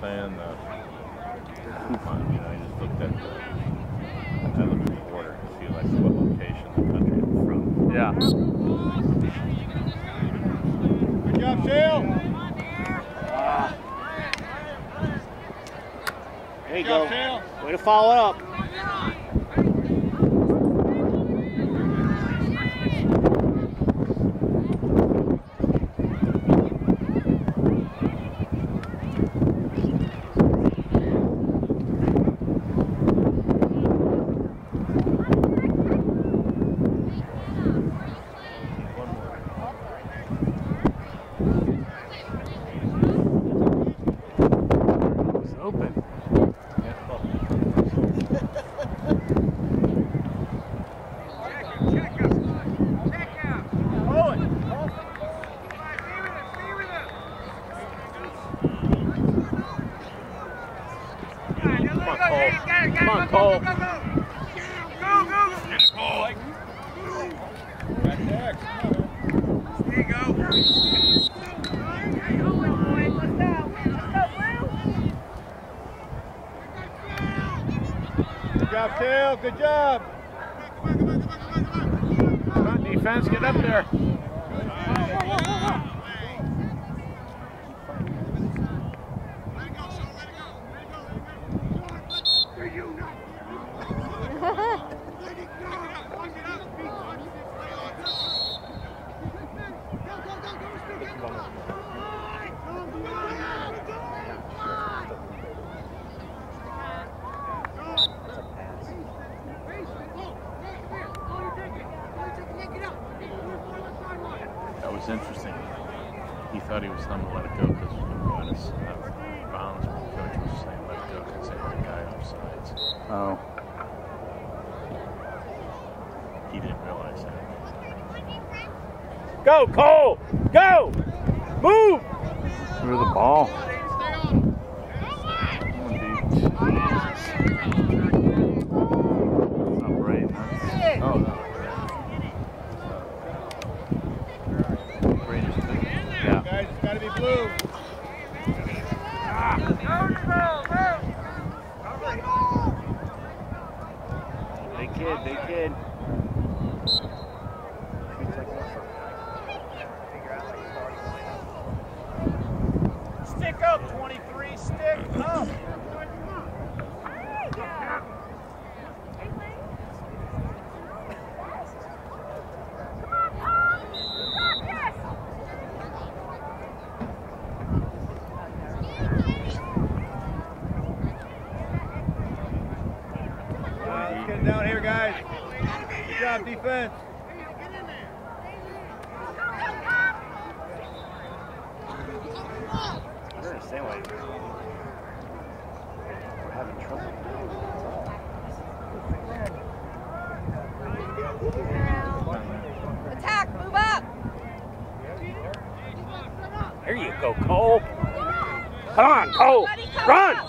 saying the coupon, you know, he just looked at the, I looked at the order to see like what location the country I'm from. Yeah. Good job, Shale. There you Good job, go. Shale. Way to follow it up. Go, Cole! Go! Move! Through the ball. It's not right. That's, Oh, no. Yeah. Guys, it's got to be blue. Big kid, big kid. Stick up, 23, stick up. All right, let's get it down here, guys. Good job, defense. I don't understand why we're having trouble. Attack, move up. There you go, Cole. Come on, Cole. Buddy, come Run! up.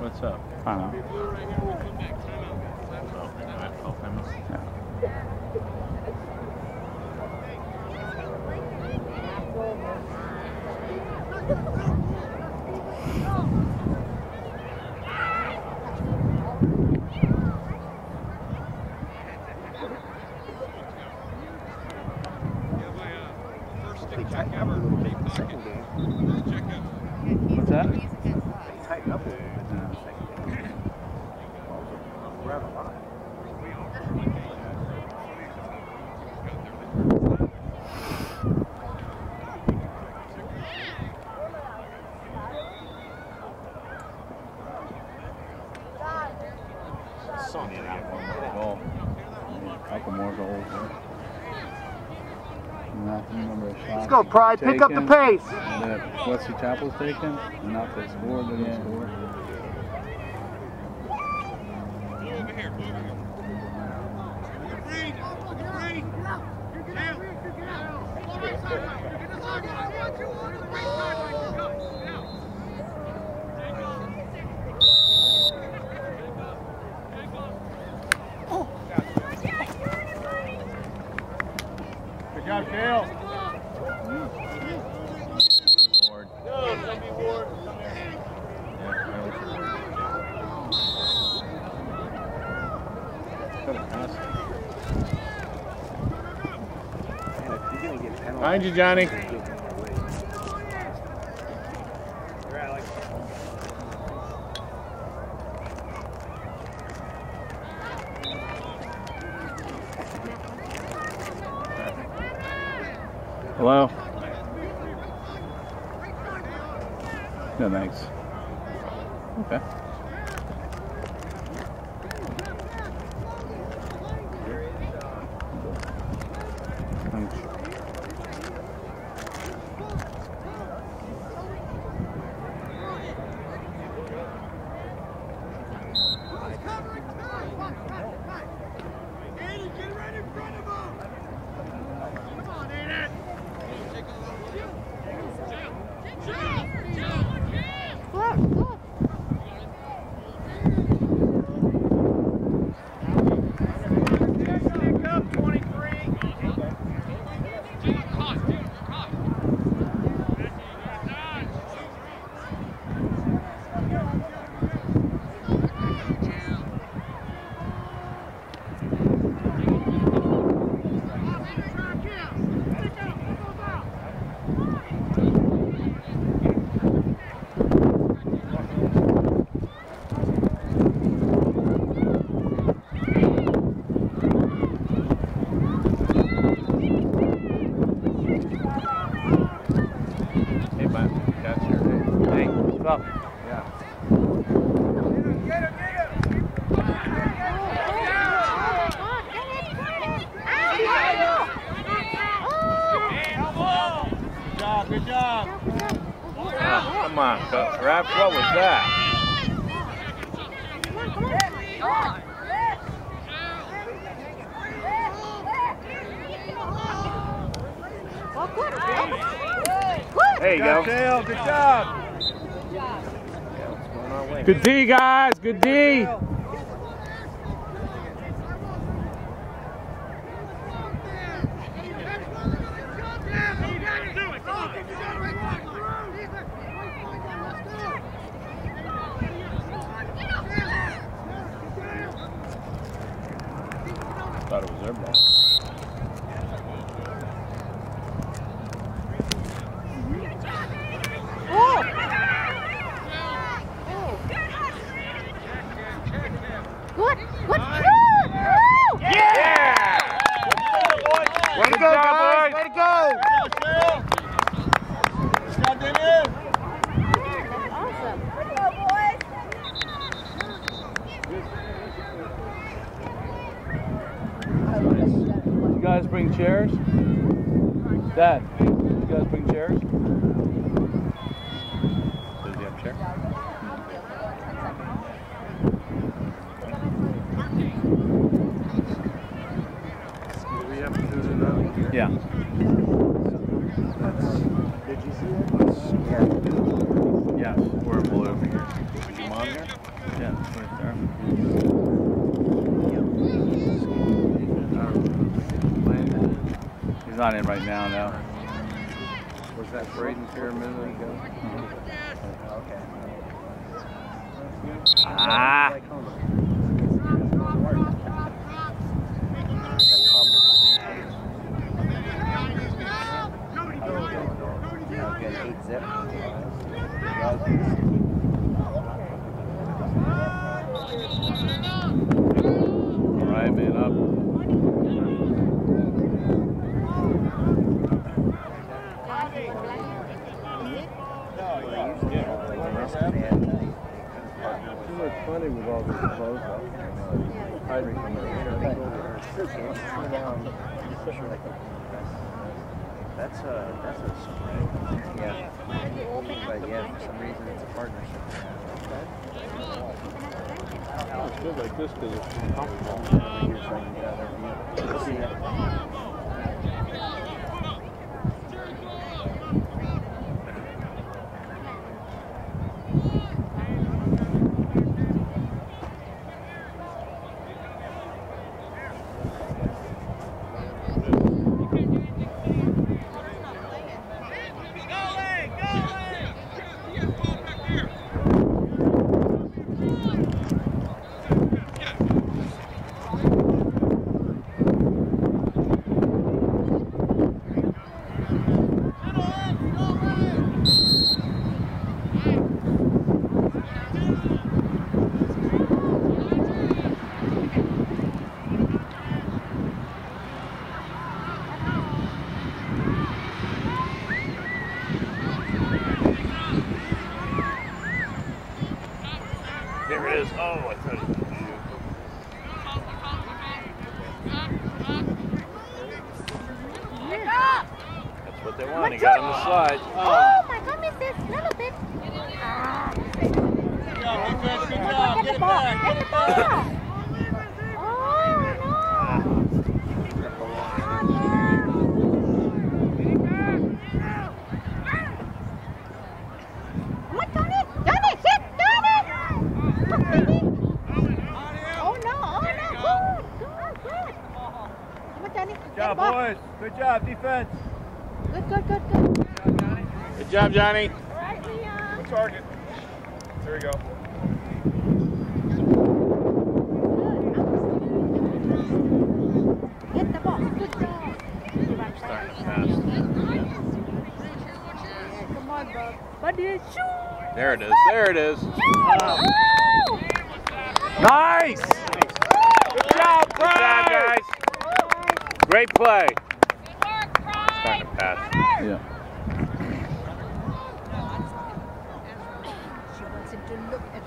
What's up? I don't know. Oh, all right, I'll come in. Yeah. What's that? Tighten up. Yeah. We're having a lot. Song in that one. Ball. A couple more goals there. And I can remember a shot. Let's go, Pride. Pick up the pace. That Wesley Chapel's taken, and not they scored, didn't score. Good job, Shale. Board. Go, Behind you, Johnny. There you Good go. job, Dale. Good job. Good D, guys. Good D. Thought it was their ball. Good. Good. Yeah! Way to go, guys! Way to go! Good job, Damien. Awesome. Good go, boys. You guys bring chairs? Dad, you guys bring chairs? Does he have a chair? Do we have to do it now? Yeah. Did you see it? Yes, we're in blue. Is your mom here? Yeah, it's right there. He's not in right now, no. Was that Braden chair a minute ago? Ah right, man, up. It's funny with all these clothes up. Hiding from That's a that's a spring. Yeah. But yeah, for some reason it's a partnership. It's good like this because it's comfortable. Job, Johnny. Right, Leon. Good target. There we go. Hit the ball. Good job. Starting to pass. Come on, bub. Buddy, shoot. There it is. There it is. Oh. Nice! Good job, Good job, guys. Great play. Starting to pass. Yeah. She wants him to look at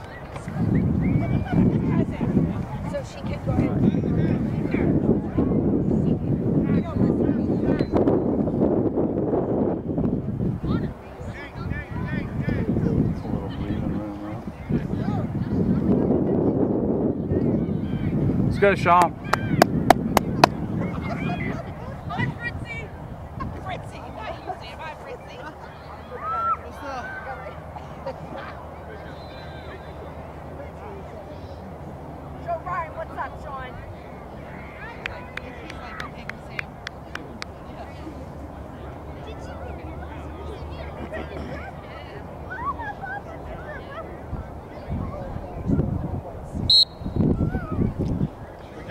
So she can go ahead. It's a little breathing room, right? Let's go, Sean. Show Ryan what's up, Sean.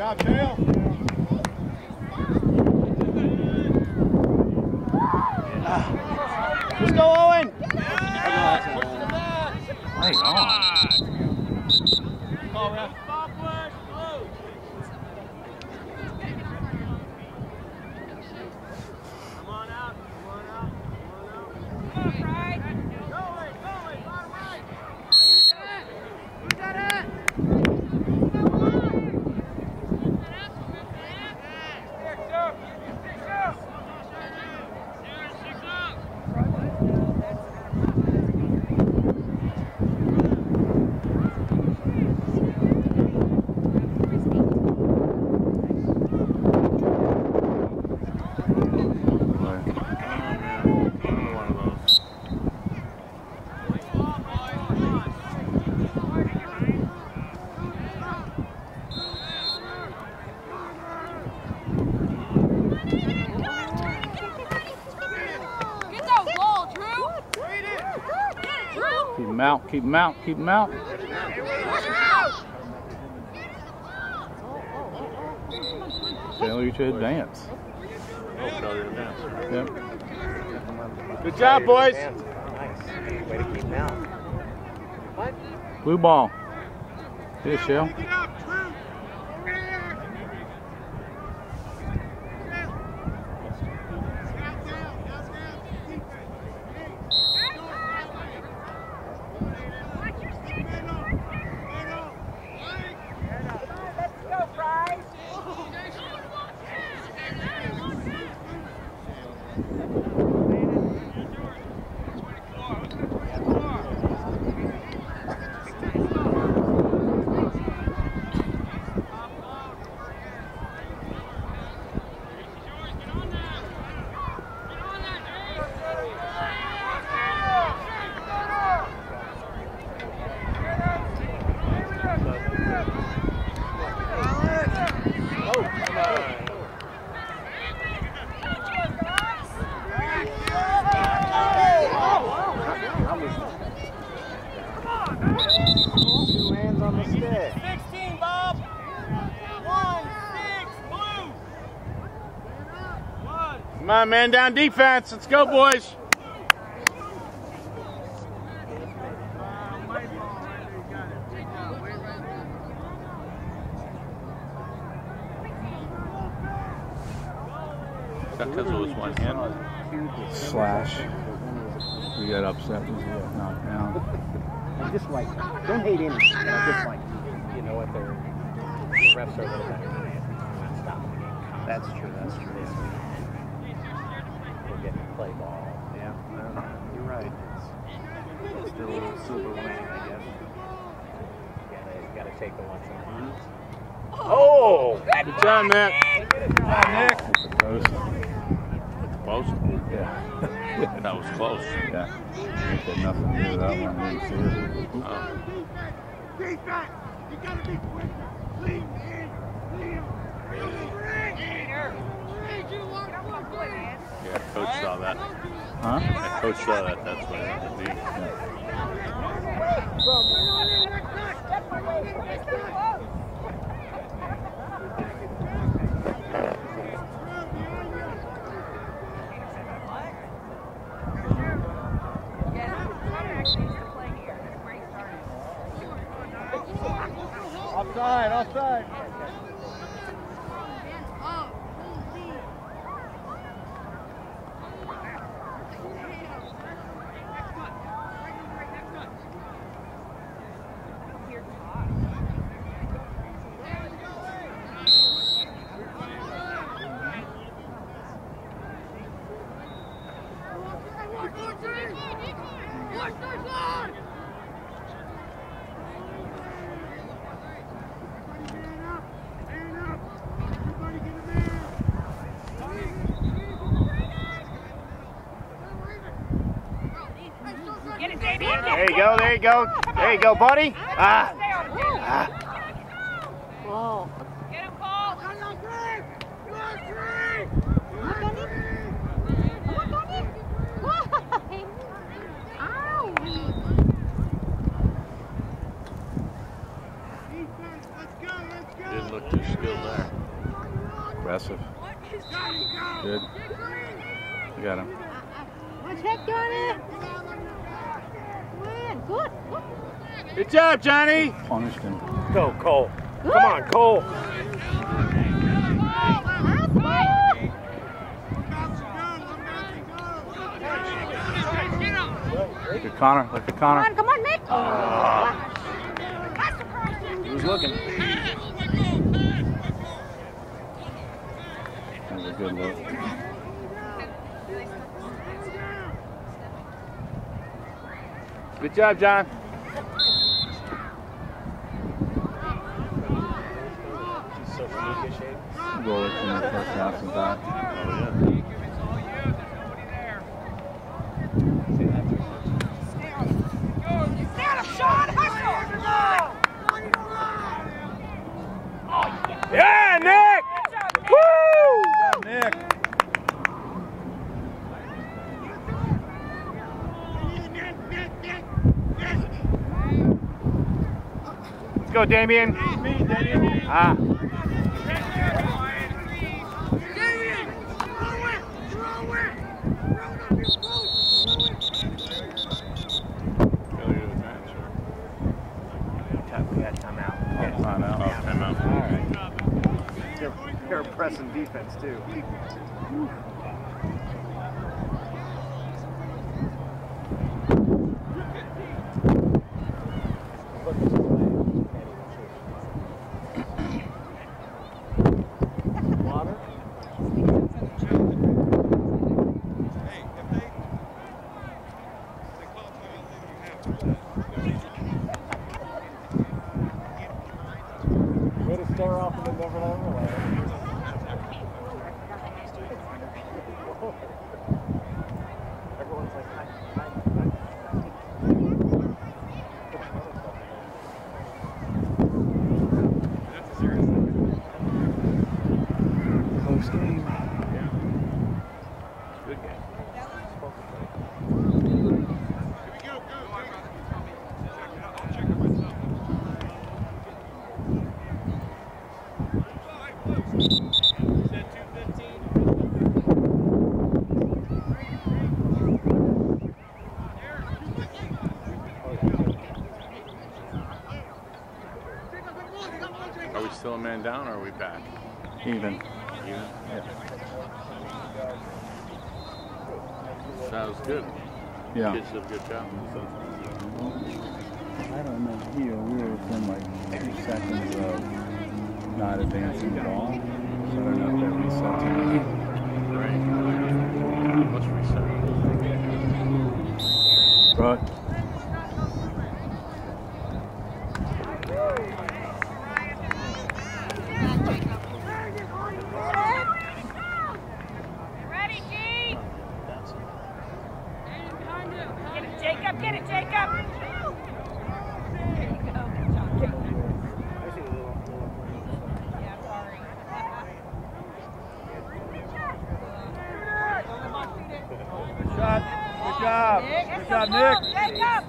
Good job, Keep him out, keep him out, keep him out. Failure to advance. Oh, to advance. Yep. Good job, boys. Nice. Way to keep him out. Blue ball. Hit it, Shell. On, man down defense. Let's go, boys. That because it was one hand? Slash. get upset when you get knocked down. I just like, don't hate anything. I just like, You know what? They're, the refs are a little better than that. We're not stopping the game. that's true, that's true. This week, we're getting to play ball. Yeah, no, you're right. It's, it's still a little silver lining, I guess. You gotta, take the ones in the knees. Oh! Good job, Nick. Nick. The post. At the post? Yeah. That was close. yeah. Nick had nothing to do with that one. I didn't see it. Oh. Yeah, coach saw that. Huh? Yeah, coach saw that. That's what it had to be. Offside, There you go, there you go. There you go, buddy. Ah. Whoa. Look on it. Look on it. Why? Ow. Didn't look too skilled there. Aggressive. Good. You got him. What's that, Johnny? Man, good. good. Good job, Johnny. Punished him. Go, Cole. Come on, Cole. Look at Connor. Look at Come Connor. on, come on, Nick. Ah. Who's looking? That was a good look. Good job, John. From half is back. Oh, yeah. Yeah, Nick! Woo! Nick. Let's go, Damien. Ah. We got timeout. Oh, time out. Oh, time out. All right. They're, they're defense too. Way to stare off Never Never Land. Everyone's like, hi, hi, hi. Close game. Good game. Are we still a man down or are we back? Even. Even? Yeah. Sounds good. Yeah. Kids did a good job. I don't know. Here, we were within like two seconds of not advancing at all. So I don't know if that resets it. Right. Let's reset. But Jacob. Get it, Jacob. There you go. Good job, Jacob. Yeah, sorry. good shot. Good job. Nick, Good it's job, the ball, Nick. Jacob.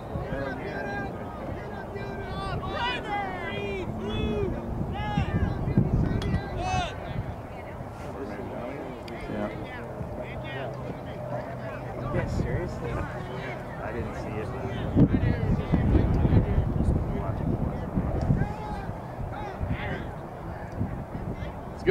Yeah. Yeah, seriously? I didn't see it. Let's go,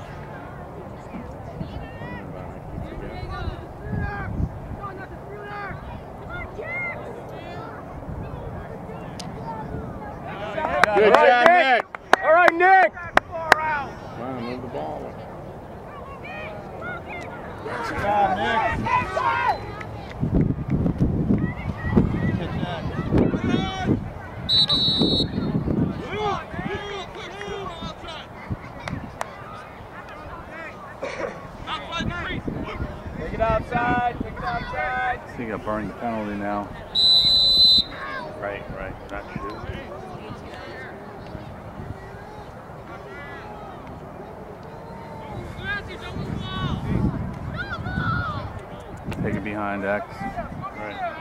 He got burning penalty now. Right, right, not true. Take it behind X. Right.